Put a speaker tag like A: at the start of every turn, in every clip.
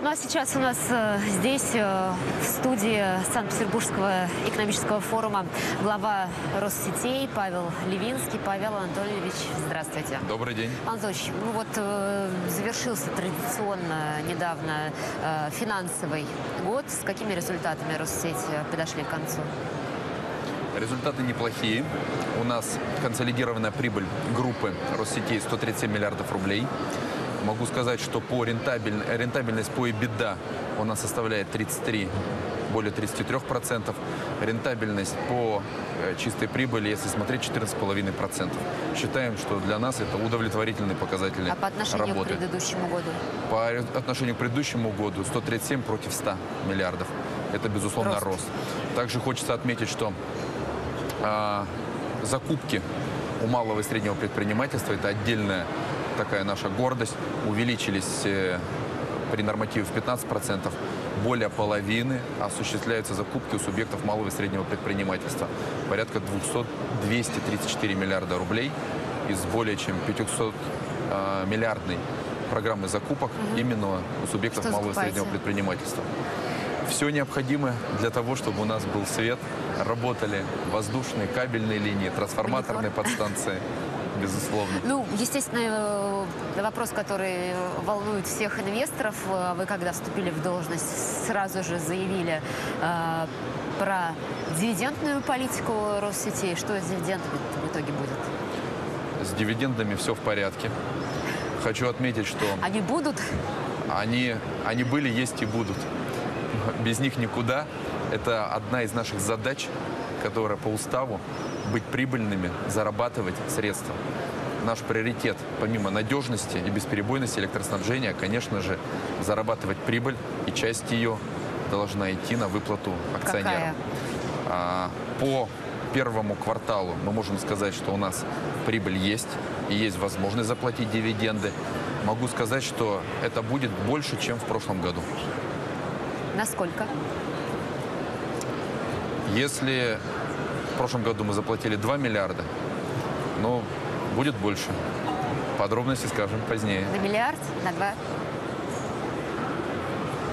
A: Ну а сейчас у нас э, здесь, э, в студии Санкт-Петербургского экономического форума, глава Россетей Павел Левинский. Павел Анатольевич, здравствуйте.
B: Добрый день.
A: Анатольевич, ну вот э, завершился традиционно недавно финансовый год. С какими результатами Россети подошли к концу?
B: Результаты неплохие. У нас консолидированная прибыль группы Россетей 137 миллиардов рублей. Могу сказать, что по рентабель... рентабельность по EBITDA у нас составляет 33, более 33%. Рентабельность по э, чистой прибыли, если смотреть, 14,5%. Считаем, что для нас это удовлетворительные показатели
A: А по отношению
B: работы.
A: к предыдущему году?
B: По отношению к предыдущему году 137 против 100 миллиардов. Это, безусловно,
A: Рост.
B: рост. Также хочется отметить, что а, закупки у малого и среднего предпринимательства, это отдельная такая наша гордость, увеличились э, при нормативе в 15%. Более половины осуществляются закупки у субъектов малого и среднего предпринимательства. Порядка 200, 234 миллиарда рублей из более чем 500 а, миллиардной программы закупок именно у субъектов
A: Что
B: малого и среднего предпринимательства. Все необходимое для того, чтобы у нас был свет, работали воздушные, кабельные линии, трансформаторные подстанции, безусловно.
A: Ну, естественно, э, вопрос, который волнует всех инвесторов. Э, Вы, когда вступили в должность, сразу же заявили э, про дивидендную политику Россетей. Что с дивидендами в итоге будет?
B: С дивидендами все в порядке. Хочу отметить, что
A: Они будут?
B: они, они были, есть и будут. Без них никуда. Это одна из наших задач, которая по уставу быть прибыльными, зарабатывать средства. Наш приоритет, помимо надежности и бесперебойности электроснабжения, конечно же, зарабатывать прибыль, и часть ее должна идти на выплату акционерам.
A: Какая?
B: А, По первому кварталу мы можем сказать, что у нас прибыль есть и есть возможность заплатить дивиденды. Могу сказать, что это будет больше, чем в прошлом году.
A: Насколько?
B: Если прошлом году мы заплатили 2 миллиарда, ну, будет больше. Подробности скажем позднее.
A: На миллиард? На два?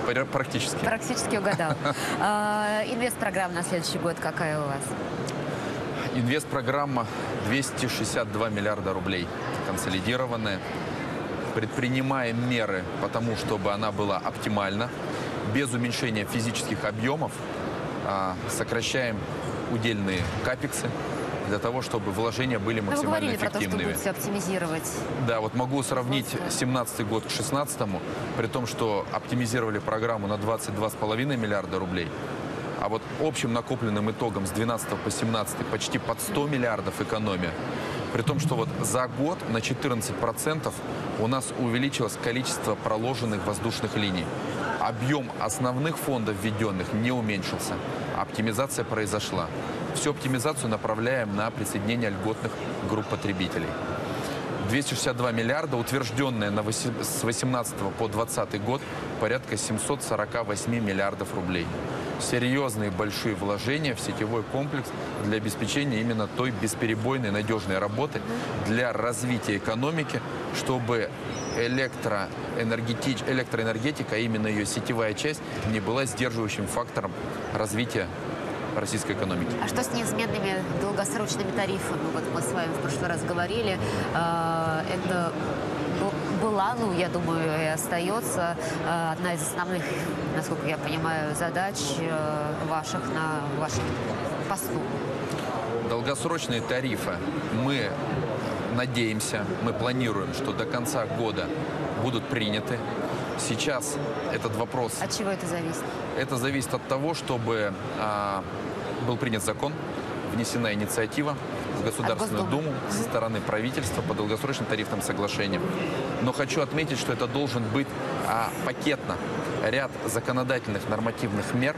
B: Пр- Практически.
A: Практически угадал. А, Инвест-программа на следующий год какая у вас?
B: Инвестпрограмма 262 миллиарда рублей консолидированная. Предпринимаем меры по тому, чтобы она была оптимальна, без уменьшения физических объемов, а, сокращаем удельные капексы для того, чтобы вложения были
A: Ну, вы
B: максимально
A: говорили про то, что
B: эффективными.
A: оптимизировать.
B: Да, вот могу сравнить 17 год к 16 при том, что оптимизировали программу на 22,5 миллиарда рублей. А вот общим накопленным итогом с 12 по 17 почти под 100 миллиардов экономия. При том, что вот за год на 14% у нас увеличилось количество проложенных воздушных линий. Объем основных фондов введенных не уменьшился. Оптимизация произошла. Всю оптимизацию направляем на присоединение льготных групп потребителей. 262 миллиарда, утвержденные на восе- с 18 по 20 год, порядка 748 миллиардов рублей. Серьезные большие вложения в сетевой комплекс для обеспечения именно той бесперебойной надежной работы для развития экономики, чтобы электроэнергетич- электроэнергетика, а именно ее сетевая часть, не была сдерживающим фактором развития российской экономики.
A: А что с неизменными долгосрочными тарифами? Вот мы с вами в прошлый раз говорили. э, Это была, ну, я думаю, и остается э, одна из основных, насколько я понимаю, задач э, ваших на вашем посту.
B: Долгосрочные тарифы мы надеемся, мы планируем, что до конца года будут приняты. Сейчас этот вопрос,
A: От чего это зависит?
B: это зависит от того, чтобы а, был принят закон, внесена инициатива Государственную. Думу со стороны правительства по долгосрочным тарифным соглашениям. Но хочу отметить, что это должен быть а, пакетно ряд законодательных нормативных мер,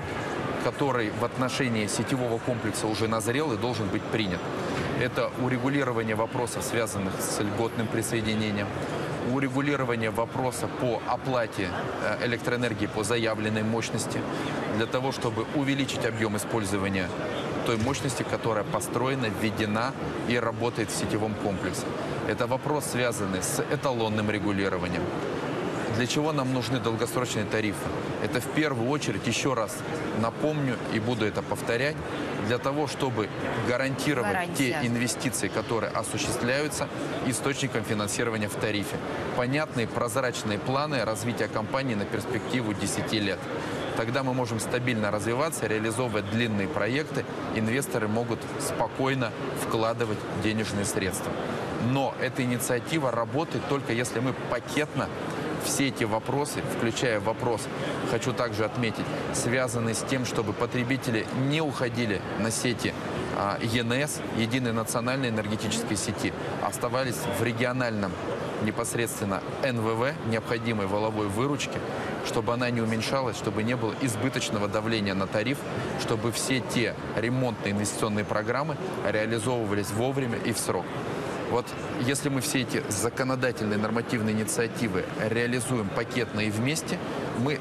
B: который в отношении сетевого комплекса уже назрел и должен быть принят. Это урегулирование вопросов, связанных с льготным присоединением, урегулирование вопроса по оплате э, электроэнергии по заявленной мощности, для того, чтобы увеличить объем использования той мощности, которая построена, введена и работает в сетевом комплексе. Это вопрос, связанный с эталонным регулированием. Для чего нам нужны долгосрочные тарифы? Это в первую очередь, еще раз напомню и буду это повторять, для того, чтобы гарантировать
A: Гарантия.
B: те инвестиции, которые осуществляются источником финансирования в тарифе. Понятные, прозрачные планы развития компании на перспективу 10 лет. Тогда мы можем стабильно развиваться, реализовывать длинные проекты. Инвесторы могут спокойно вкладывать денежные средства. Но эта инициатива работает только если мы пакетно все эти вопросы, включая вопрос, хочу также отметить, связанный с тем, чтобы потребители не уходили на сети а, ЕНС, Единой национальной энергетической сети, оставались в региональном непосредственно НВВ, необходимой валовой выручки, чтобы она не уменьшалась, чтобы не было избыточного давления на тариф, чтобы все те ремонтные инвестиционные программы реализовывались вовремя и в срок. Вот если мы все эти законодательные нормативные инициативы реализуем пакетно и вместе, мы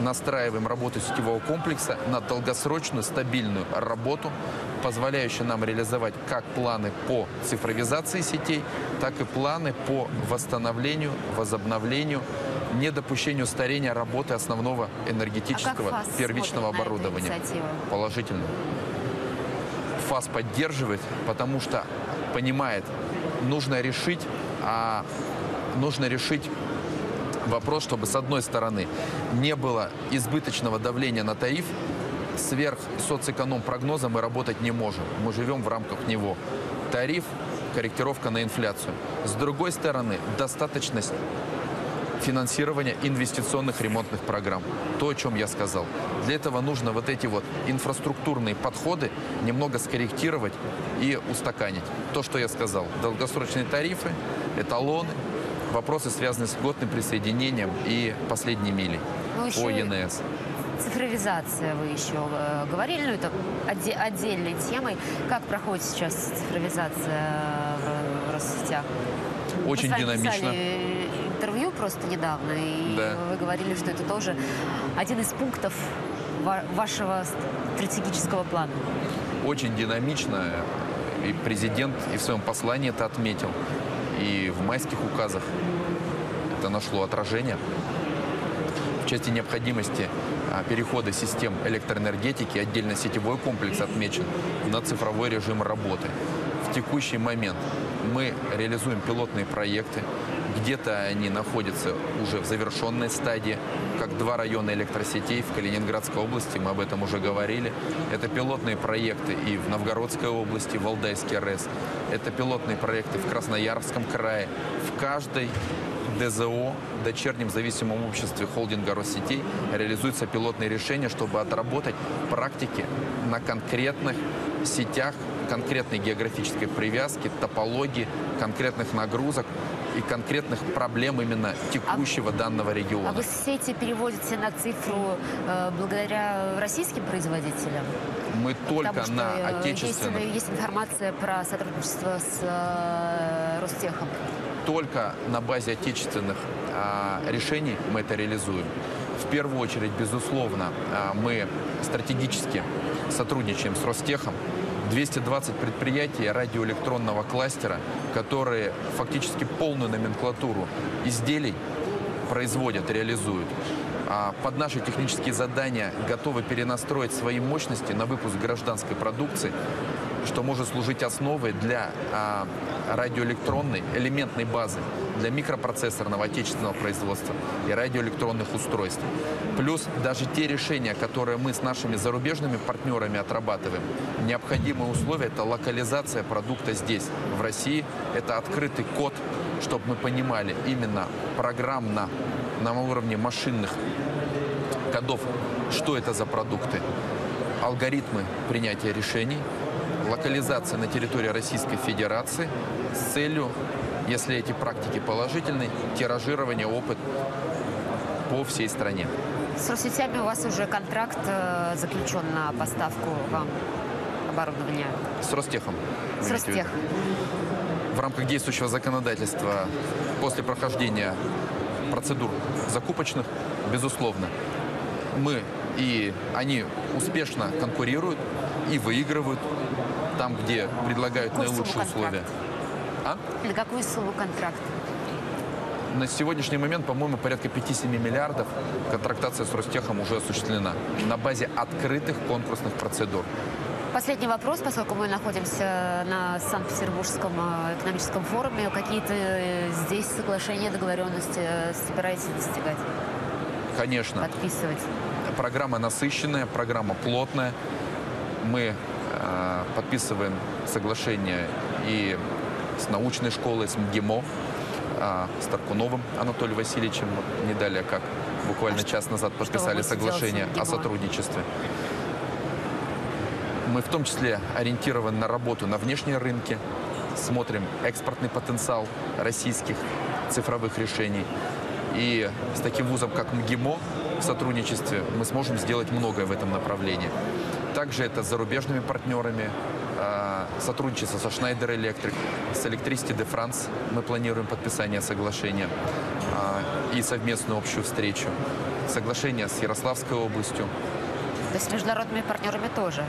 B: настраиваем работу сетевого комплекса на долгосрочную стабильную работу, позволяющую нам реализовать как планы по цифровизации сетей, так и планы по восстановлению, возобновлению, недопущению старения работы основного энергетического
A: А
B: первичного оборудования. Положительно. ФАС поддерживает, потому что понимает, нужно решить, а, нужно решить вопрос, чтобы с одной стороны не было избыточного давления на тариф, сверх соцэконом прогноза мы работать не можем. Мы живем в рамках него. Тариф, корректировка на инфляцию. С другой стороны, достаточность финансирования инвестиционных ремонтных программ. То, о чем я сказал. Для этого нужно вот эти вот инфраструктурные подходы немного скорректировать и устаканить. То, что я сказал. Долгосрочные тарифы, эталоны, вопросы, связанные с льготным присоединением и последней милей
A: Ну,
B: по ЕНС.
A: Цифровизация вы еще э, говорили, ну это отде- отдельной темой. Как проходит сейчас цифровизация в, в Россетях?
B: Очень
A: вами
B: динамично.
A: писали интервью просто недавно, и
B: Да.
A: вы говорили, что это тоже один из пунктов ва- вашего стратегического плана.
B: очень динамично. И президент и в своем послании это отметил. И в майских указах это нашло отражение. В части необходимости а, перехода систем электроэнергетики отдельно сетевой комплекс отмечен на цифровой режим работы. В текущий момент мы реализуем пилотные проекты. Где-то они находятся уже в завершенной стадии, как два района электросетей в Калининградской области, мы об этом уже говорили. Это пилотные проекты и в Новгородской области, в Алдайске РЭС. Это пилотные проекты в Красноярском крае. В каждой ДЗО, дочернем зависимом обществе холдинга Россетей, реализуются пилотные решения, чтобы отработать практики на конкретных сетях, конкретной географической привязки, топологии, конкретных нагрузок и конкретных проблем именно текущего данного
A: А
B: региона.
A: вы сети переводите на цифру э, благодаря российским производителям?
B: Мы только
A: Потому что
B: на
A: э,
B: отечественных
A: есть, есть информация про сотрудничество с э, Ростехом.
B: только на базе отечественных а, решений мы это реализуем. В первую очередь, безусловно, а, мы стратегически сотрудничаем с Ростехом. 220 предприятий радиоэлектронного кластера, которые фактически полную номенклатуру изделий производят, реализуют. А Под наши технические задания готовы перенастроить свои мощности на выпуск гражданской продукции, что может служить основой для а, радиоэлектронной элементной базы, для микропроцессорного отечественного производства и радиоэлектронных устройств. Плюс даже те решения, которые мы с нашими зарубежными партнерами отрабатываем, необходимые условия – это локализация продукта здесь, в России. Это открытый код, чтобы мы понимали именно программно на уровне машинных кодов, что это за продукты, алгоритмы принятия решений, локализация на территории Российской Федерации с целью, если эти практики положительны, тиражирования опыт по всей стране.
A: С Россетями у вас уже контракт э, заключен на поставку вам оборудования.
B: С Ростехом.
A: С
B: имеете в рамках действующего законодательства после прохождения процедур закупочных, безусловно, мы и они успешно конкурируют и выигрывают там, где предлагают
A: сумму
B: наилучшие условия. А?
A: На какую сумму контракт?
B: На сегодняшний момент, по-моему, порядка 5-7 миллиардов контрактация с Ростехом уже осуществлена на базе открытых конкурсных процедур.
A: Последний вопрос, поскольку мы находимся на Санкт-Петербургском э, экономическом форуме. Какие-то э, здесь соглашения, договоренности э, собираетесь достигать,
B: Конечно,
A: подписывать?
B: программа насыщенная, программа плотная. Мы э, подписываем соглашение и с научной школой, с МГИМО, э, с Таркуновым Анатолием Васильевичем. Не далее, как буквально
A: А
B: час назад подписали соглашение о сотрудничестве. Мы в том числе ориентированы на работу на внешние рынки, смотрим экспортный потенциал российских цифровых решений. И с таким вузом, как МГИМО, в сотрудничестве мы сможем сделать многое в этом направлении. Также это с зарубежными партнерами, сотрудничество со Schneider Electric, с Electricity de France мы планируем подписание соглашения э, и совместную общую встречу. Соглашение с Ярославской областью,
A: есть с международными партнерами тоже.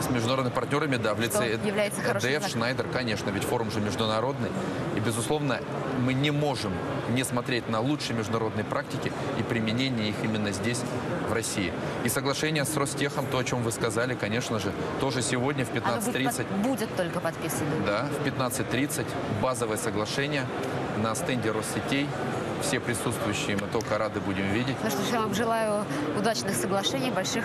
B: С международными партнерами, да, в лице
A: знаком.
B: Шнайдер, конечно, ведь форум же международный. И, безусловно, мы не можем не смотреть на лучшие международные практики и применение их именно здесь, в России. И соглашение с Ростехом, то, о чем вы сказали, конечно же, тоже сегодня в
A: Оно будет,
B: 15.30
A: под- будет только подписано.
B: да, в 15.30 базовое соглашение на стенде Россетей. Все присутствующие мы только рады будем видеть.
A: Ну что ж, я вам желаю удачных соглашений, больших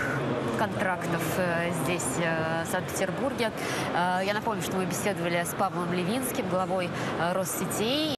A: контрактов э, здесь, э, в Санкт-Петербурге. Э, Я напомню, что мы беседовали с Павлом Левинским, главой Россетей.